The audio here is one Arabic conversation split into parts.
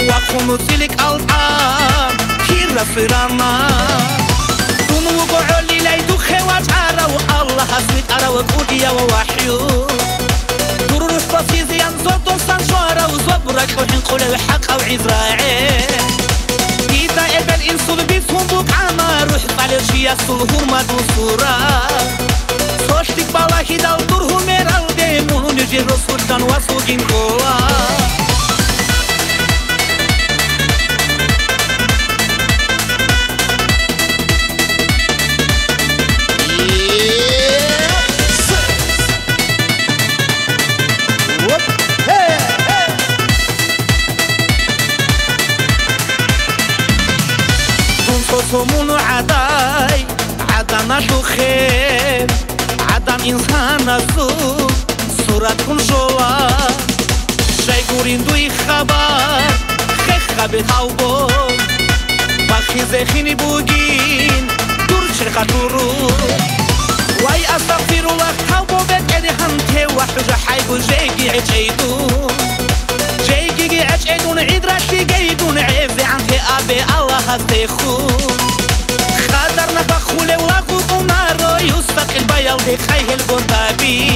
وخمسلك الطعام كيرا في راما دون وقع لي ليدو خواج عرو الله حسنك عرو قوديا ووحيو دور روش بسيزي انزور دون سانشوارا وزبرك وحين قولي وحق او عزراعيل إذا إبا الإنسول بيسهم بوك عما روح طالي شيا سلهور ما دون صورة سمون عداي عدنا دخيم عدن إنسان الزو صورة شوا شاي قورين دوي خبر خخ تاو بوم بخي زخيني بوغين دور شرقة دورو واي أستغفر الله تاو بوبت إدي هنتي وحجة حي بوجيجي عجيدون جيجي عجيدون عيد راشي جيدون عيب عنتي أبي الله خود عندك خيه القطابي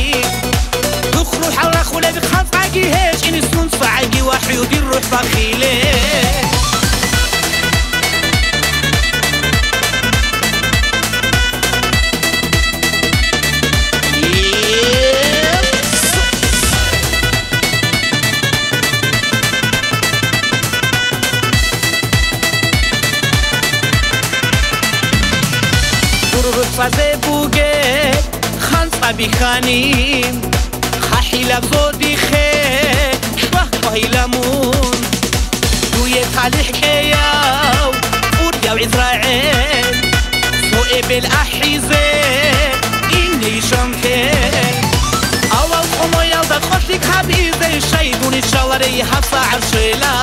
قبی خانیم خحی لفظو دیخه وح وحی لمون دوی تالیح ایاو فورد یاو ازرائیم سو ایبل احیزه این نیشم که اول خمو یاو دا خوشی قبی زی شیدونی شوار ای حفا عرشلا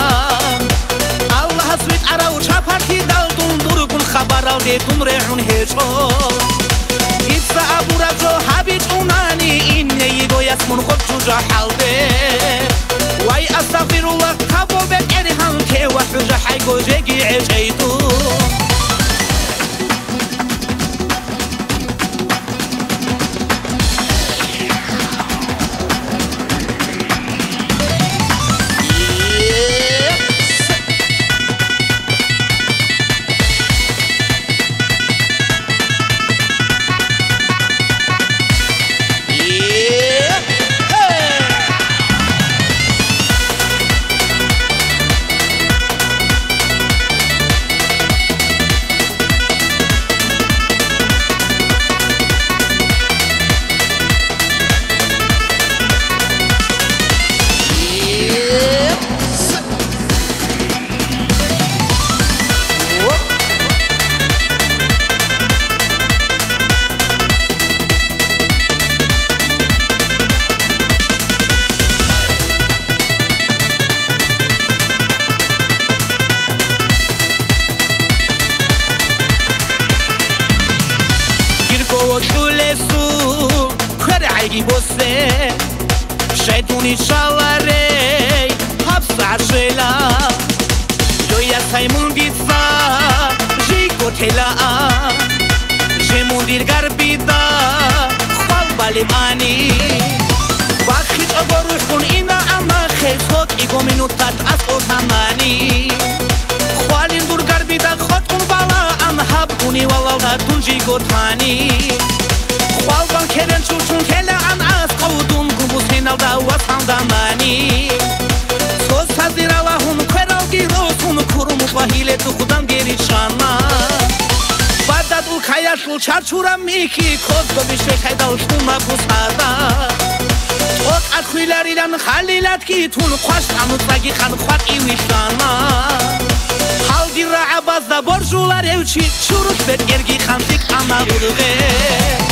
الله سویت عراو چپرتی دل دون دور کن خبر آو دی بتقوناني إني يدويا اسمون خطوجا حالدي واي أستغفر الله قبو بك إرهان كي وحوجا حيقو جيجي عجيتو გიბოსე შეთუნი შალარე ჰაბსაშელა ლოია საიმუნდიცა ჟიკოთელა ჟემუნდირ გარბიდა ხალბალემანი ვახი წაბორი ხუნ ინა ამახე ხოთ იგო მინუტად ასო თამანი ხვალინ დურ გარბიდა ხოთ ყუნბალა ამ ჰაბუნი ვალალდა თუნჟი გორთმანი келда васанда мани соз садирала хун кералгиро хун курму ваҳиле духудан геришана бададу каяшу чарчура мики козгобише кайдалшу мабусада ок акуиларилан халилат ки тун қош амутаги хан хват ивишана халдира абазда боржуларевчи чурук бет эрги хантик анаурғе